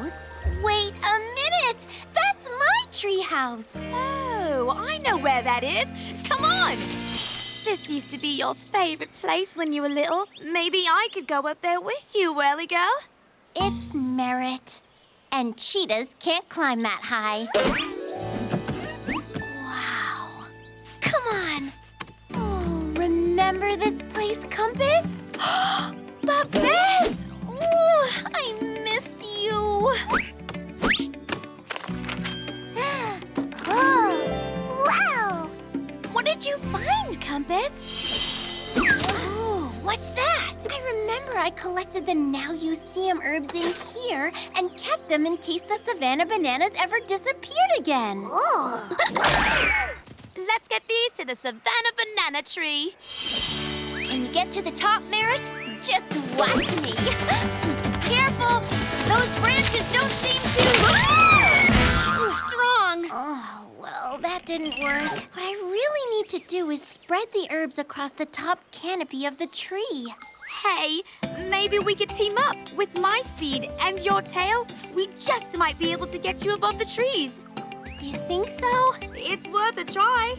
house? Wait a minute! That's my tree house! Oh, I know where that is. Come on! This used to be your favorite place when you were little. Maybe I could go up there with you, Whirly Girl. It's merit. And cheetahs can't climb that high. wow. Come on. Oh, remember this place, Compass? Compass? Oh, what's that? I remember I collected the Now You See 'em herbs in here and kept them in case the Savannah bananas ever disappeared again. Let's get these to the Savannah Banana Tree. Can you get to the top, Merit? Just watch me. that didn't work. What I really need to do is spread the herbs across the top canopy of the tree. Hey, maybe we could team up. With my speed and your tail, we just might be able to get you above the trees. You think so? It's worth a try.